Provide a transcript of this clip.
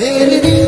Hey,